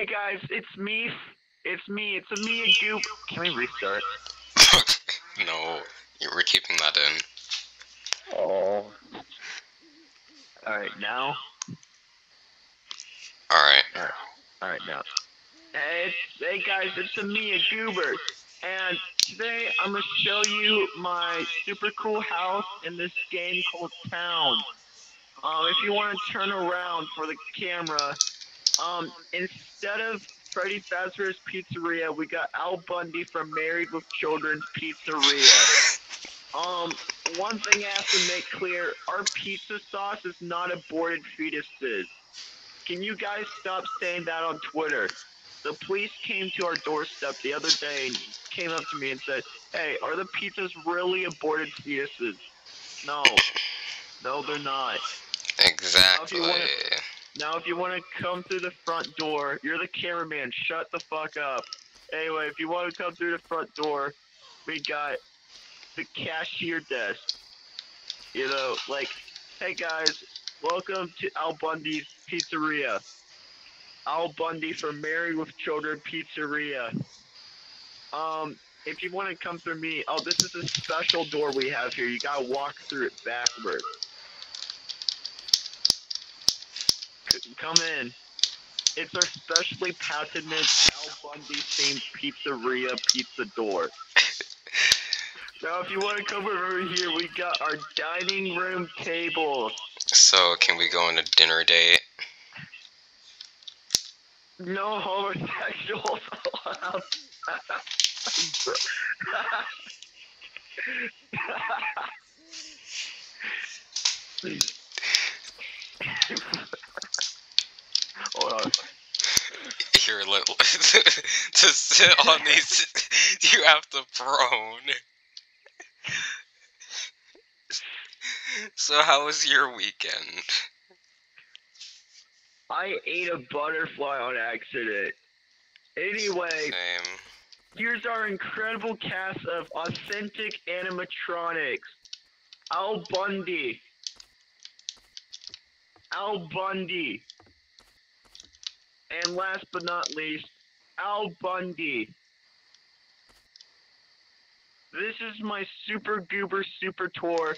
Hey guys, it's me. It's me. It's a me and Goop. Can we restart? no, we're keeping that in. Oh. Alright, now? Alright. Alright. Alright, now. Hey, it's, hey guys, it's a me, a Goober. And today I'm gonna show you my super cool house in this game called Town. Um, if you want to turn around for the camera, um, instead of Freddy Fazbear's Pizzeria, we got Al Bundy from Married with Children's Pizzeria. Um, one thing I have to make clear, our pizza sauce is not aborted fetuses. Can you guys stop saying that on Twitter? The police came to our doorstep the other day and came up to me and said, hey, are the pizzas really aborted fetuses? No. No, they're not. Exactly. Now, now, if you want to come through the front door, you're the cameraman. Shut the fuck up. Anyway, if you want to come through the front door, we got the cashier desk. You know, like, hey guys, welcome to Al Bundy's Pizzeria. Al Bundy from Married with Children Pizzeria. Um, if you want to come through me, oh, this is a special door we have here. You gotta walk through it backwards. Come in. It's our specially patented Al Bundy themed pizzeria pizza door. now, if you want to come over here, we got our dining room table. So, can we go on a dinner date? No homosexuals allowed on. You're little. to sit on these, you have to prone. so, how was your weekend? I ate a butterfly on accident. Anyway, Same. here's our incredible cast of authentic animatronics. Al Bundy. Al Bundy. And last but not least, Al Bundy. This is my Super Goober Super Tour,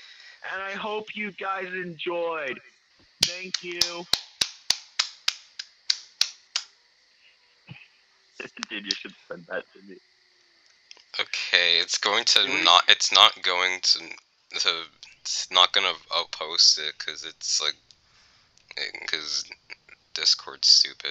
and I hope you guys enjoyed. Thank you. Dude, you should send that to me. Okay, it's going to Can not. It's not going to. To, it's not gonna uh, post it because it's like. Because Discord's stupid.